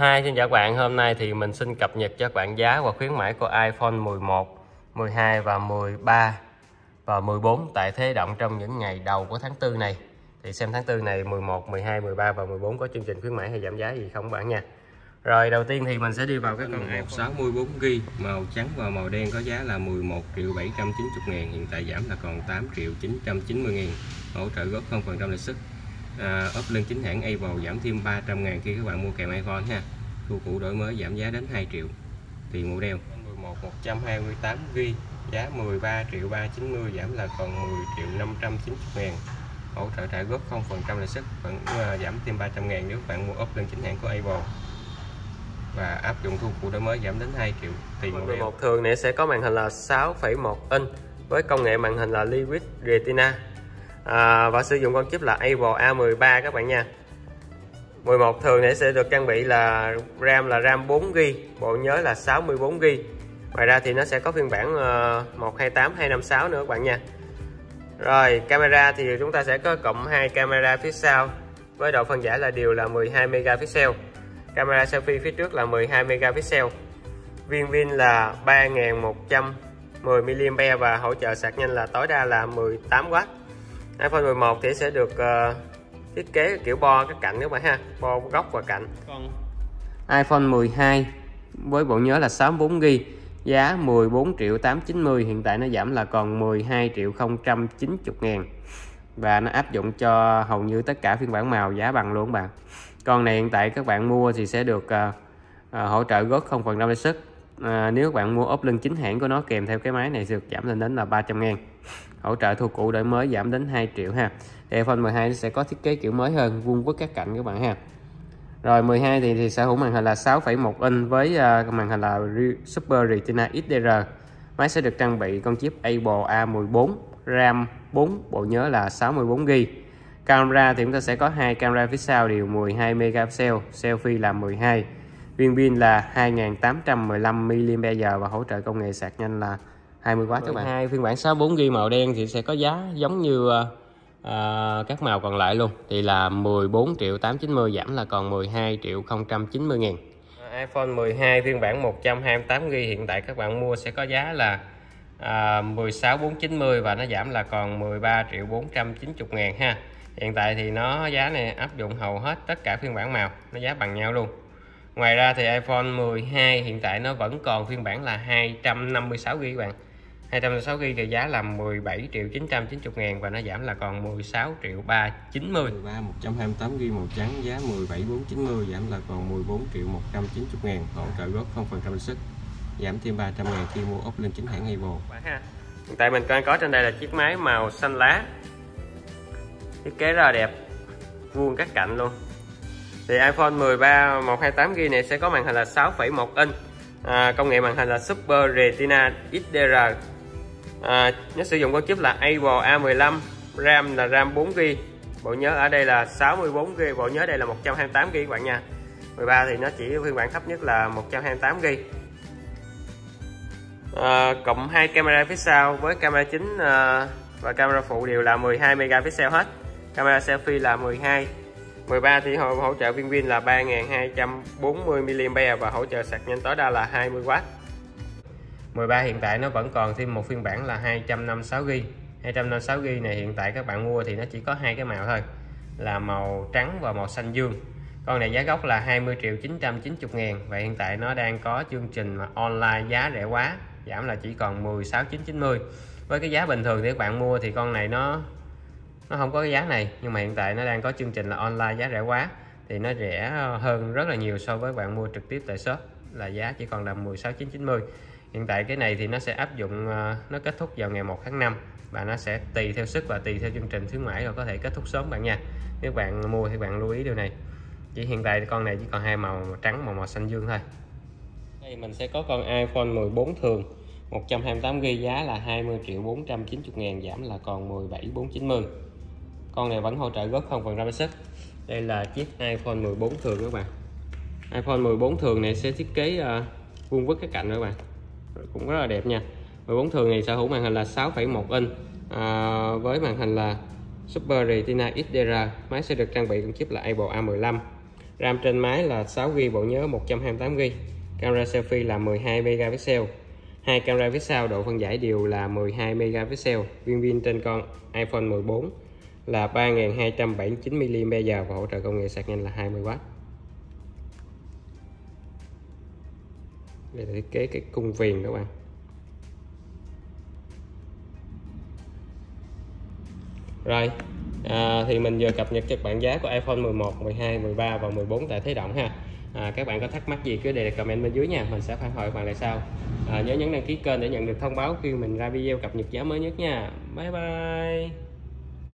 Hi, xin chào các bạn. Hôm nay thì mình xin cập nhật cho các bạn giá và khuyến mãi của iPhone 11, 12 và 13 và 14 tại Thế Động trong những ngày đầu của tháng 4 này. Thì xem tháng 4 này 11, 12, 13 và 14 có chương trình khuyến mãi hay giảm giá gì không các bạn nha. Rồi đầu tiên thì mình sẽ đi vào cái con iPhone 64GB màu trắng và màu đen có giá là 11 triệu 790 ngàn hiện tại giảm là còn 8 triệu 990 ngàn hỗ trợ góp 0% lãi suất ốp lưng chính hãng Apple giảm thêm 300 ngàn khi các bạn mua kèm iPhone ha. Thu cũ đổi mới giảm giá đến 2 triệu. Tiền model. 11 128GB giá 13 triệu 390 giảm là còn 10 triệu 590 ngàn. Hỗ trợ trả góp 0% lợi sức vẫn uh, giảm thêm 300 ngàn nếu bạn mua ốp lưng chính hãng của Apple. Và áp dụng thu cũ đổi mới giảm đến 2 triệu. Tiền model. 11 thường này sẽ có màn hình là 6,1 inch với công nghệ màn hình là Liquid Retina à, và sử dụng con chip là Apple A13 các bạn nha. 11 thường này sẽ được trang bị là RAM là RAM 4GB bộ nhớ là 64GB ngoài ra thì nó sẽ có phiên bản uh, 128 256 nữa các bạn nha. Rồi camera thì chúng ta sẽ có cộng hai camera phía sau với độ phân giải là đều là 12 megapixel camera selfie phía trước là 12 megapixel viên pin là 3110 mAh và hỗ trợ sạc nhanh là tối đa là 18W iPhone 11 thì sẽ được uh, thiết kế kiểu bo các cạnh các bạn ha? Bo góc và cạnh. Còn iPhone 12 với bộ nhớ là 64GB giá 14 triệu 890 hiện tại nó giảm là còn 12 triệu 090 ngàn. Và nó áp dụng cho hầu như tất cả phiên bản màu giá bằng luôn các bạn. Con này hiện tại các bạn mua thì sẽ được uh, uh, hỗ trợ gót không phần trăm lãi suất à, nếu các bạn mua ốp lưng chính hãng của nó kèm theo cái máy này được giảm lên đến là 300 ngàn. Hỗ trợ thu cũ đổi mới giảm đến 2 triệu ha. Thì iPhone 12 sẽ có thiết kế kiểu mới hơn vuông vức các cạnh các bạn ha. Rồi 12 thì, thì sở hữu màn hình là 6,1 inch với uh, màn hình là Super Retina XDR máy sẽ được trang bị con chip Apple A14 RAM 4 bộ nhớ là 64GB camera thì chúng ta sẽ có hai camera phía sau đều 12 megapixel selfie là 12 viên pin là 2815 mAh và hỗ trợ công nghệ sạc nhanh là 20W các bạn. Hai phiên bản 64GB màu đen thì sẽ có giá giống như uh, các màu còn lại luôn. Thì là 14 triệu 890 giảm là còn 12 triệu 090 ngàn iPhone 12 phiên bản 128GB hiện tại các bạn mua sẽ có giá là à, 16 490 và nó giảm là còn 13 triệu 490 ngàn ha. Hiện tại thì nó giá này áp dụng hầu hết tất cả phiên bản màu nó giá bằng nhau luôn ngoài ra thì iPhone 12 hiện tại nó vẫn còn phiên bản là 256GB các bạn. 256GB thì giá là 17 triệu 990 ngàn và nó giảm là còn 16 triệu 390 13 128GB màu trắng giá 17 490 giảm là còn 14 triệu 190 ngàn hỗ trợ góp 0% sức giảm thêm 300 ngàn khi mua ốp lên chính hãng Apple hiện tại mình đang có trên đây là chiếc máy màu xanh lá thiết kế rất là đẹp vuông các cạnh luôn thì iPhone 13 128GB này sẽ có màn hình là 6,1 inch. À, công nghệ màn hình là Super Retina XDR à, nó sử dụng con chip là Apple A15 RAM là RAM 4GB bộ nhớ ở đây là 64GB bộ nhớ đây là 128GB các bạn nha. 13 thì nó chỉ phiên bản thấp nhất là 128GB à, cộng hai camera phía sau với camera chính à, và camera phụ đều là 12 megapixel hết. Camera selfie là 12 13 thì hỗ, hỗ trợ viên pin là 3240 mAh và hỗ trợ sạc nhanh tối đa là 20W 13 hiện tại nó vẫn còn thêm một phiên bản là 256GB 256GB này hiện tại các bạn mua thì nó chỉ có hai cái màu thôi là màu trắng và màu xanh dương. Con này giá gốc là 20 triệu 990 ngàn và hiện tại nó đang có chương trình mà online giá rẻ quá giảm là chỉ còn 16 990 với cái giá bình thường thì các bạn mua thì con này nó nó không có cái giá này nhưng mà hiện tại nó đang có chương trình là online giá rẻ quá thì nó rẻ hơn rất là nhiều so với bạn mua trực tiếp tại shop là giá chỉ còn là 16,990 hiện tại cái này thì nó sẽ áp dụng ờ, nó kết thúc vào ngày 1 tháng 5 và nó sẽ tùy theo sức và tùy theo chương trình khuyến mãi rồi có thể kết thúc sớm bạn nha. Nếu bạn mua thì bạn lưu ý điều này. Chỉ hiện tại con này chỉ còn hai màu, màu trắng và màu xanh dương thôi. Đây mình sẽ có con iPhone 14 thường 128GB giá là 20 triệu 490 ngàn giảm là còn 17 490 con này vẫn hỗ trợ góp không phần trăm sức đây là chiếc iPhone 14 thường các bạn. iPhone 14 thường này sẽ thiết kế uh, vuông vức các cạnh các bạn. Cũng rất là đẹp nha. 14 thường này sở hữu màn hình là 6,1 inch à, với màn hình là Super Retina XDR máy sẽ được trang bị con chip là Apple A15 RAM trên máy là 6GB bộ nhớ 128GB camera selfie là 12 megapixel. Hai camera phía sau độ phân giải đều là 12 megapixel. Viên pin trên con iPhone 14 là 3279 mm và hỗ trợ công nghệ sạc nhanh là 20W đây là thiết kế cái cung viền các bạn. Rồi à, thì mình vừa cập nhật cho bạn giá của iPhone 11 12 13 và 14 tại Thế Động ha. À, các bạn có thắc mắc gì cứ để lại comment bên dưới nha mình sẽ phản hồi các bạn lại sau. À, nhớ nhấn đăng ký kênh để nhận được thông báo khi mình ra video cập nhật giá mới nhất nha. Bye bye.